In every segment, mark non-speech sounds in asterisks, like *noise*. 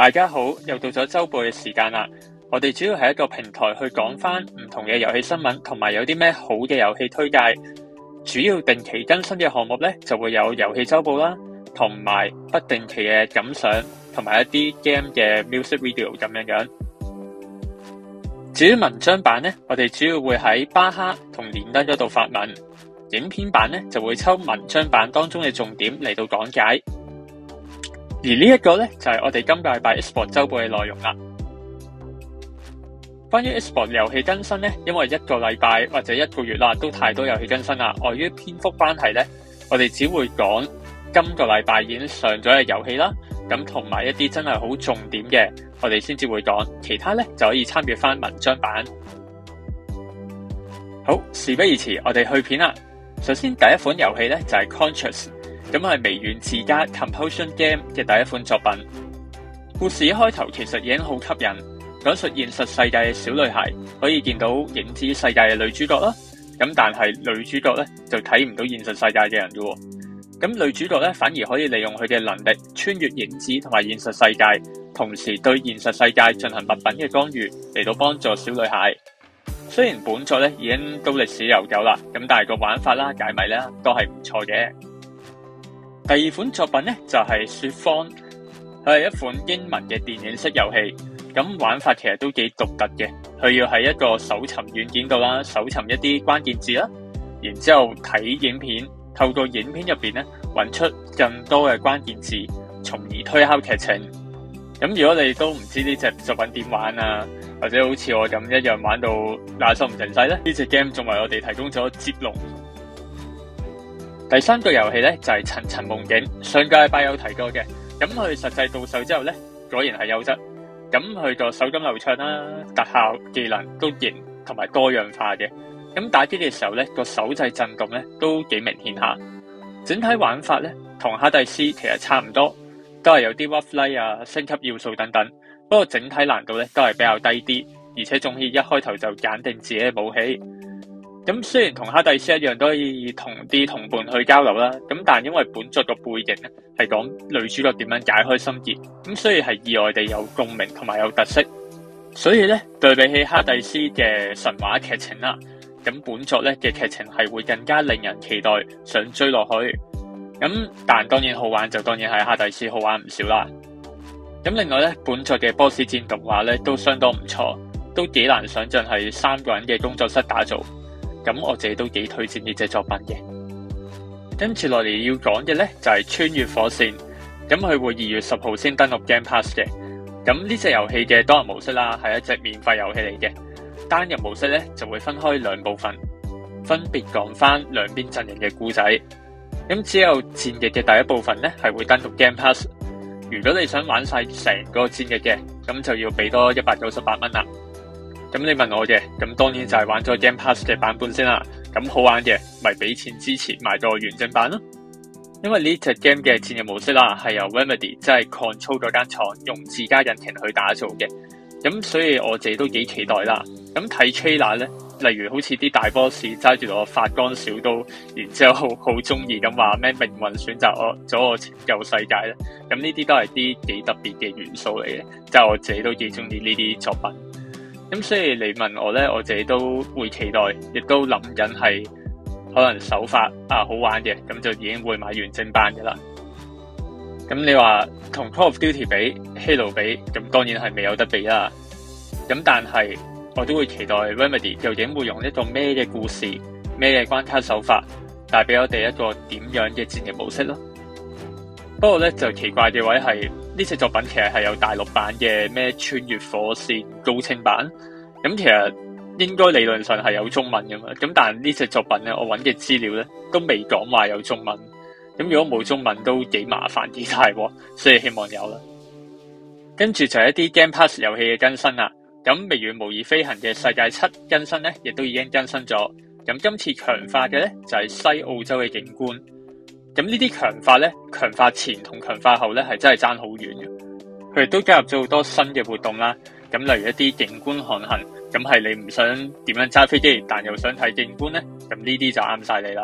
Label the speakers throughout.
Speaker 1: 大家好，又到咗周報嘅時間啦。我哋主要係一個平台去講翻唔同嘅遊戲新聞，同埋有啲咩好嘅遊戲推介。主要定期更新嘅項目呢，就會有遊戲周報啦，同埋不定期嘅感想，同埋一啲 game 嘅 music video 咁樣樣。至於文章版呢，我哋主要會喺巴哈同連登嗰度發文。影片版呢，就會抽文章版當中嘅重點嚟到講解。而呢一個呢，就係、是、我哋今個禮拜 Xbox 周報嘅內容啦。關於 Xbox 遊戲更新呢，因為一個禮拜或者一個月啦，都太多遊戲更新啦。礙於篇幅關係呢，我哋只會講今個禮拜已經上咗嘅遊戲啦。咁同埋一啲真係好重點嘅，我哋先至會講。其他呢，就可以參與翻文章版。好，事不宜遲，我哋去片啦。首先第一款遊戲呢，就係、是、Contrast，咁係微軟自家 composition Game 嘅第一款作品。故事一開頭其實已經好吸引，講述現實世界嘅小女孩可以見到影子世界嘅女主角啦。咁但係女主角呢，就睇唔到現實世界嘅人嘅。咁女主角咧，反而可以利用佢嘅能力穿越影子同埋現實世界，同時對現實世界進行物品嘅干預，嚟到幫助小女孩。雖然本作咧已經都歷史悠久啦，咁但係個玩法啦、解謎咧都係唔錯嘅。第二款作品咧就係、是、雪芳，佢係一款英文嘅電影式遊戲，咁玩法其實都幾獨特嘅。佢要喺一個搜尋軟件度啦，搜尋一啲關鍵字啦，然之後睇影片。透過影片入边咧，揾出更多嘅關鍵字，從而推敲劇情。咁如果你都唔知呢隻作品點玩啊，或者好似我咁一樣玩到爛手唔成勢咧，呢隻 game 仲為我哋提供咗接龍。第三個遊戲咧就係層層夢境，上個禮拜有提過嘅。咁佢實際到手之後咧，果然係優質。咁佢個手感流暢啦，特效技能都型同埋多樣化嘅。咁打機嘅時候咧，個手掣震動咧都幾明顯下。整體玩法咧同哈蒂斯其實差唔多，都係有啲 roguelike 啊、升級要素等等。不過整體難度咧都係比較低啲，而且仲可以一開頭就揀定自己嘅武器。咁雖然同哈迪斯一樣都可以同啲同伴去交流啦，咁但因為本作個背景咧係講女主角點樣解開心结，咁所以係意外地有共鳴同埋有特色。所以咧對比起哈迪斯嘅神話劇情啦。咁本作咧嘅劇情係會更加令人期待，想追落去。咁但當然好玩就當然係哈迪斯好玩唔少啦。咁另外咧，本作嘅 boss 戰動畫咧都相當唔錯，都幾難想象系三個人嘅工作室打造。咁我自己都幾推薦呢隻作品嘅。跟住落嚟要講嘅咧就係穿越火線，咁佢會二月十號先登录 Game Pass 嘅。咁呢隻遊戲嘅多人模式啦，係一隻免費遊戲嚟嘅。單人模式咧就會分開兩部分，分別講翻兩邊陣營嘅故仔。咁只有戰役嘅第一部分咧係會登錄 Game Pass。如果你想玩晒成個戰役嘅，咁就要俾多一百九十八蚊啦。咁你問我嘅，咁當然就係玩咗 Game Pass 嘅版本先啦。咁好玩嘅，咪俾錢支持買個完整版咯。因為呢隻 game 嘅戰役模式啦，係由 Remedy 即係 Control 嗰間廠用自家引擎去打造嘅。咁所以我自己都幾期待啦。咁睇 trailer 咧，例如好似啲大 boss 揸住個發光小刀，然之後好好中意咁話咩命運選擇我咗我拯救世界咧。咁呢啲都係啲幾特別嘅元素嚟嘅，即係我自己都幾中意呢啲作品。咁所以你問我咧，我自己都會期待，亦都諗緊係可能手法啊好玩嘅，咁就已經會買完整版嘅啦。咁你話同 Call of Duty 比，Halo 比，咁當然係未有得比啦。咁但係我都會期待 Remedy 究竟會用一個咩嘅故事、咩嘅關卡手法，帶俾我哋一個點樣嘅戰役模式咯。不過咧就奇怪嘅位係呢隻作品其實係有大陸版嘅咩穿越火線高清版，咁其實應該理論上係有中文噶嘛。咁但係呢隻作品咧，我揾嘅資料咧都未講話有中文。咁如果冇中文都幾麻煩幾大喎，所以希望有啦。跟住就係一啲 Game Pass 遊戲嘅更新啦。咁《微軟模擬飛行》嘅世界七更新咧，亦都已經更新咗。咁今次強化嘅咧就係西澳洲嘅景觀。咁呢啲強化咧，強化前同強化後咧係真係爭好遠嘅。佢哋都加入咗好多新嘅活動啦。咁例如一啲景觀航行，咁係你唔想點樣揸飛機，但又想睇景觀咧，咁呢啲就啱晒你啦。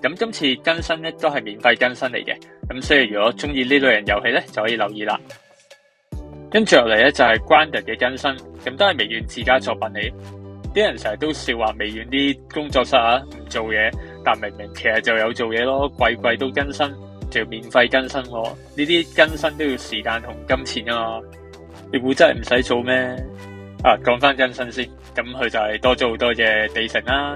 Speaker 1: 咁今次更新咧都係免費更新嚟嘅，咁所以如果中意呢類型遊戲咧就可以留意啦。跟住落嚟咧就係關日嘅更新，咁都係微軟自家作品嚟。啲人成日都笑話微軟啲工作室啊唔做嘢，但明明其實就有做嘢咯，季季都更新，仲要免費更新喎。呢啲更新都要時間同金錢啊嘛，你估真係唔使做咩？啊，講翻更新先，咁佢就係多咗好多嘅地城啦、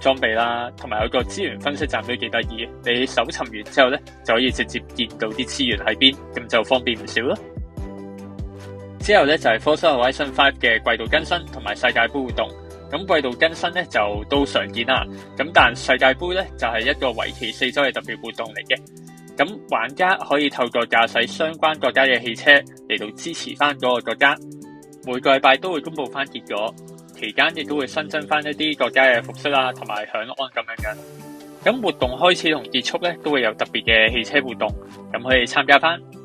Speaker 1: 裝備啦，同埋有個資源分析站都幾得意嘅。你搜尋完之後咧，就可以直接見到啲資源喺邊，咁就方便唔少咯。之後咧就係 Forza Horizon 5嘅季度更新同埋世界盃活動。咁季度更新咧就都常見啦，咁但世界盃咧就係一個為期四周嘅特別活動嚟嘅。咁玩家可以透過駕駛相關國家嘅汽車嚟到支持翻嗰個國家。每個禮拜都會公布翻結果，期間亦都會新增翻一啲國家嘅服飾啦，同埋響安咁樣嘅。咁活動開始同結束咧都會有特別嘅汽車活動，咁可以參加翻。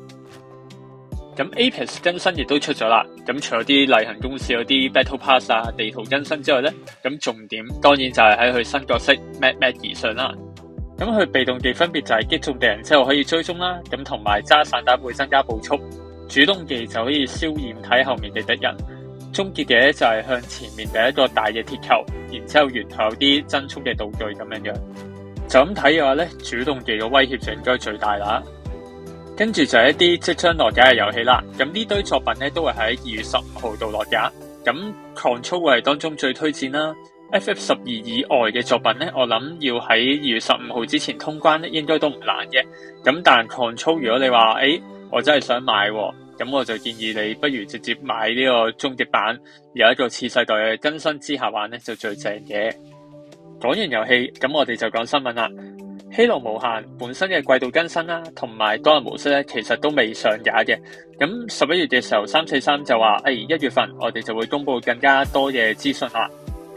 Speaker 1: 咁 Apex 更新亦都出咗啦，咁除咗啲例行公事嗰啲 Battle Pass 啊、地圖更新之外咧，咁重點當然就係喺佢新角色 Mad Maggie 上啦。咁佢被動技分別就係擊中敵人之後可以追蹤啦，咁同埋揸散彈會增加步速，主動技就可以消炎睇後面嘅敵人，終結嘅就係向前面第一個大嘅鐵球，然之後沿途有啲增速嘅道具咁樣樣。就咁睇嘅話咧，主動技嘅威脅就應該最大啦。跟住就係一啲即將落架嘅遊戲啦，咁呢堆作品咧都會喺二月十五號度落架，咁 Control 會係當中最推薦啦。FF 十二以外嘅作品咧，我諗要喺二月十五號之前通關咧，應該都唔難嘅。咁但 Control 如果你話，誒、欸，我真係想買，咁我就建議你不如直接買呢個終極版，有一個次世代嘅更新之下玩咧就最正嘅。講完遊戲，咁我哋就講新聞啦。Halo 無限本身嘅季度更新啦，同埋多人模式咧，其實都未上架嘅。咁十一月嘅時候，三四三就話，誒、哎、一月份我哋就會公布更加多嘅資訊啦。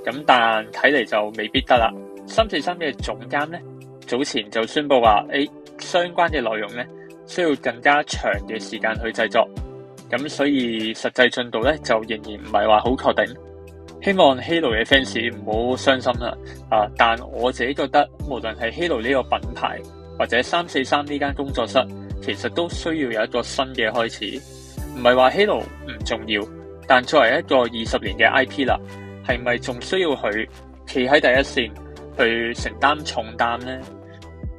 Speaker 1: 咁但睇嚟就未必得啦。三四三嘅總監咧，早前就宣布話，誒、哎、相關嘅內容咧，需要更加長嘅時間去製作。咁所以實際進度咧，就仍然唔係話好確定。希望 Halo 嘅 fans 唔好傷心啦，啊！但我自己覺得，無論係 Halo 呢個品牌，或者三四三呢間工作室，其實都需要有一個新嘅開始。唔係話 Halo 唔重要，但作為一個二十年嘅 IP 啦，係咪仲需要佢企喺第一線去承擔重擔呢？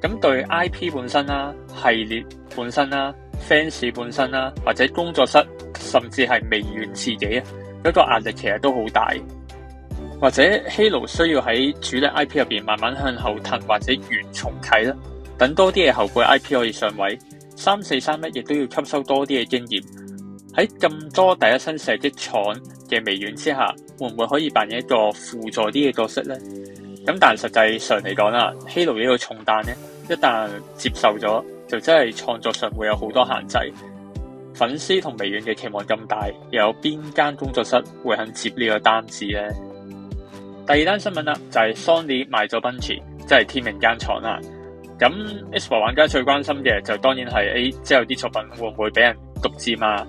Speaker 1: 咁對 IP 本身啦、系列本身啦、fans 本身啦，或者工作室，甚至係微軟自己啊，嗰個壓力其實都好大。或者希露需要喺主力 IP 入邊慢慢向後騰，或者原重啟啦，等多啲嘅後輩 IP 可以上位。三四三一亦都要吸收多啲嘅經驗。喺咁多第一新射擊廠嘅微軟之下，會唔會可以扮演一個輔助啲嘅角色呢？咁但實際上嚟講啦希露呢個重擔咧，一旦接受咗，就真係創作上會有好多限制。粉絲同微軟嘅期望咁大，又有邊間工作室會肯接呢個單子呢？第二單新聞啦，就係 Sony 賣咗 Bungie，即係天命間廠啦。咁 x b o 玩家最關心嘅就當然係 A 之後啲作品會唔會俾人獨佔啊？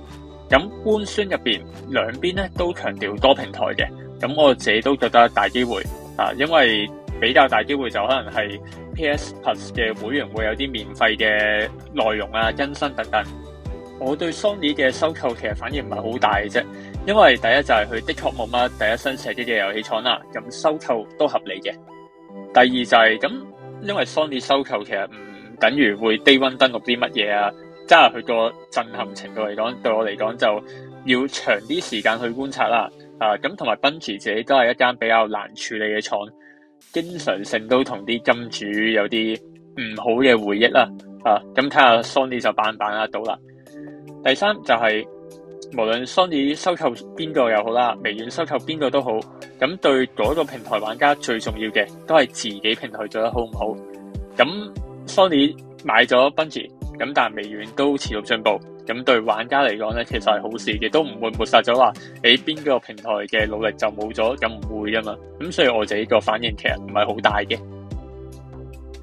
Speaker 1: 咁官宣入邊兩邊咧都強調多平台嘅，咁我自己都覺得大機會啊，因為比較大機會就可能係 PS Plus 嘅會員會有啲免費嘅內容啊、更新等等。我對 Sony 嘅收購其實反而唔係好大嘅啫。因為第一就係佢的確冇乜第一新射擊嘅遊戲廠啦，咁收購都合理嘅。第二就係咁，因為 Sony 收購其實唔等於會低溫登錄啲乜嘢啊，即係佢個震撼程度嚟講，對我嚟講就要長啲時間去觀察啦。啊，咁同埋 Bungie 自己都係一間比較難處理嘅廠，經常性都同啲金主有啲唔好嘅回憶啦。啊，咁睇下 Sony 就辦唔辦得到啦。第三就係、是。無論 Sony 收購邊個又好啦，微軟收購邊個都好，咁對嗰個平台玩家最重要嘅都係自己平台做得好唔好。咁 Sony 買咗 Bungie，咁但係微軟都持續進步，咁對玩家嚟講咧，其實係好事，亦都唔會抹殺咗話誒邊個平台嘅努力就冇咗，咁唔會噶嘛。咁所以我自己個反應其實唔係好大嘅。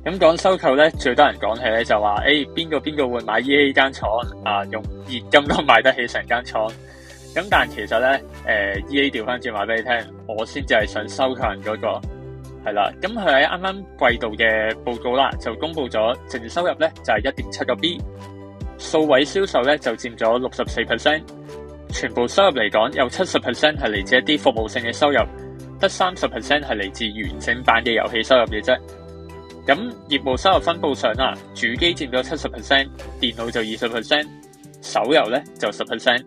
Speaker 1: 咁講收購咧，最多人講起咧就話，誒邊個邊個會買 E A 間廠啊？用現金都 *laughs* 買得起成間廠。咁但其實咧，誒、呃、E A 調翻轉話俾你聽，我先至係想收購人嗰、那個，係啦。咁佢喺啱啱季度嘅報告啦，就公布咗淨收入咧就係一點七個 B，數位銷售咧就佔咗六十四 percent，全部收入嚟講，有七十 percent 係嚟自一啲服務性嘅收入，得三十 percent 係嚟自完整版嘅遊戲收入嘅啫。咁業務收入分佈上啦，主機佔咗七十 percent，電腦就二十 percent，手遊咧就十 percent。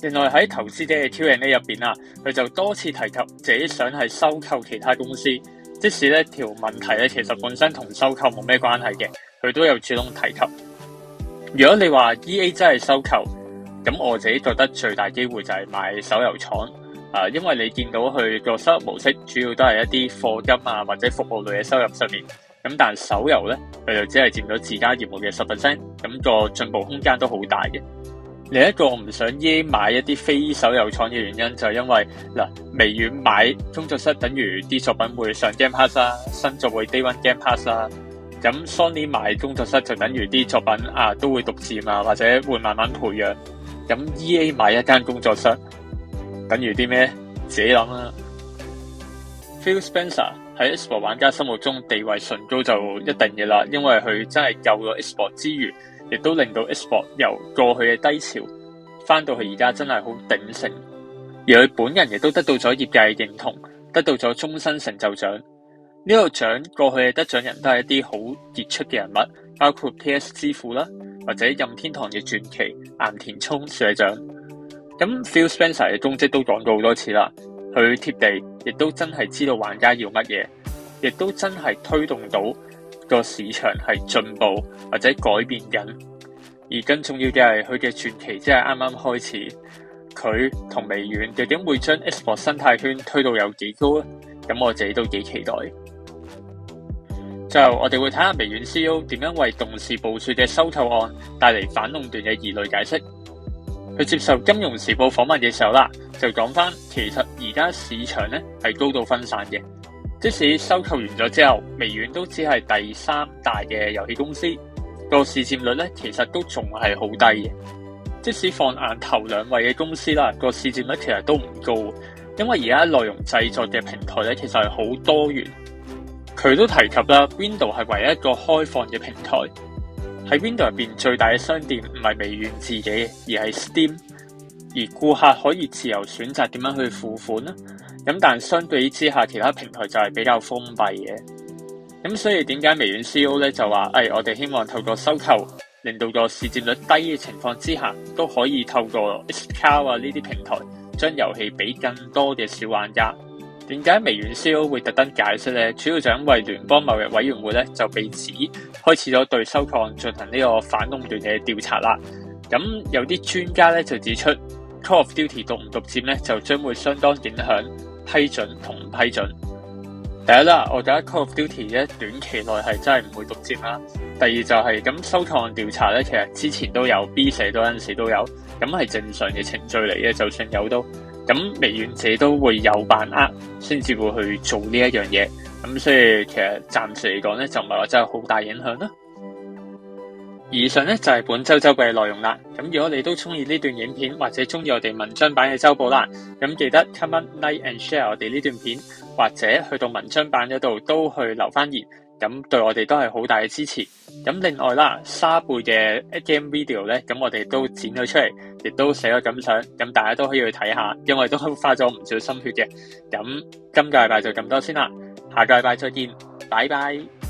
Speaker 1: 另外喺投資者嘅 Q&A 入邊啊，佢就多次提及自己想係收購其他公司，即使呢條問題咧其實本身同收購冇咩關係嘅，佢都有主動提及。如果你話 EA 真係收購，咁我自己覺得最大機會就係買手遊廠啊，因為你見到佢個收入模式主要都係一啲貨金啊或者服務類嘅收入上面。咁但手游咧，佢就只係佔咗自家業務嘅十 percent，咁個進步空間都好大嘅。另一個我唔想 EA 買一啲非手遊廠嘅原因，就係因為嗱，微軟買工作室等於啲作品會上 Game Pass 啦，新作會 Day One Game Pass 啦。咁 Sony 買工作室就等於啲作品啊都會獨佔啊，或者會慢慢培養。咁 EA 買一間工作室，等於啲咩？自己諗啦。Phil Spencer。喺 xbo 玩家心目中地位崇高就一定嘅啦，因為佢真係救咗 xbo 之餘，亦都令到 xbo 由過去嘅低潮翻到去而家真係好鼎盛。而佢本人亦都得到咗業界嘅認同，得到咗終身成就獎。呢個獎過去嘅得獎人都係一啲好杰出嘅人物，包括 PS 之父啦，或者任天堂嘅傳奇岩田聰社長。咁 Phil Spencer 嘅功績都講過好多次啦。佢貼地，亦都真係知道玩家要乜嘢，亦都真係推動到個市場係進步或者改變緊。而更重要嘅係佢嘅傳奇，即係啱啱開始。佢同微軟究竟會將 Xbox 生態圈推到有幾高咧？咁我自己都幾期待。最後我哋會睇下微軟 CEO 點樣為動視暴雪嘅收購案帶嚟反壟斷嘅疑慮解釋。佢接受《金融時報》訪問嘅時候啦，就講翻，其實而家市場咧係高度分散嘅。即使收購完咗之後，微软都只係第三大嘅遊戲公司，個市佔率咧其實都仲係好低嘅。即使放眼頭兩位嘅公司啦，個市佔率其實都唔高，因為而家內容製作嘅平台咧其實係好多元。佢都提及啦，Windows 係唯一一個開放嘅平台。喺 Windows 入邊最大嘅商店唔係微軟自己，而係 Steam，而顧客可以自由選擇點樣去付款啦。咁但相對之下，其他平台就係比較封閉嘅。咁所以點解微軟 CEO 咧就話，誒、我哋希望透過收購，令到個市佔率低嘅情況之下，都可以透過 xCloud 啊呢啲平台，將遊戲俾更多嘅小玩家。點解微軟 CEO 會特登解釋咧？主要就因為聯邦貿易委員會咧就被指開始咗對收購案進行呢個反壟斷嘅調查啦。咁有啲專家咧就指出，Call of Duty 獨唔獨佔咧就將會相當影響批准同唔批准。第一啦，我覺得 Call of Duty 咧短期內係真係唔會獨佔啦。第二就係、咁收購案調查咧，其實之前都有 B 社嗰陣時都有，咁係正常嘅程序嚟嘅，就算有都。咁微軟者都會有把握，先至會去做呢一樣嘢。咁所以其實暫時嚟講咧，就唔係話真係好大影響啦。以上咧就係本周周報嘅內容啦。咁如果你都中意呢段影片，或者中意我哋文章版嘅周報啦，咁記得 comment like and share 我哋呢段片，或者去到文章版嗰度都去留翻言。咁对我哋都系好大嘅支持。咁另外啦，沙贝嘅 game video 咧，咁我哋都剪咗出嚟，亦都写咗感想，咁大家都可以去睇下，因為都花咗唔少心血嘅。咁今个礼拜就咁多先啦，下个礼拜再见，拜拜。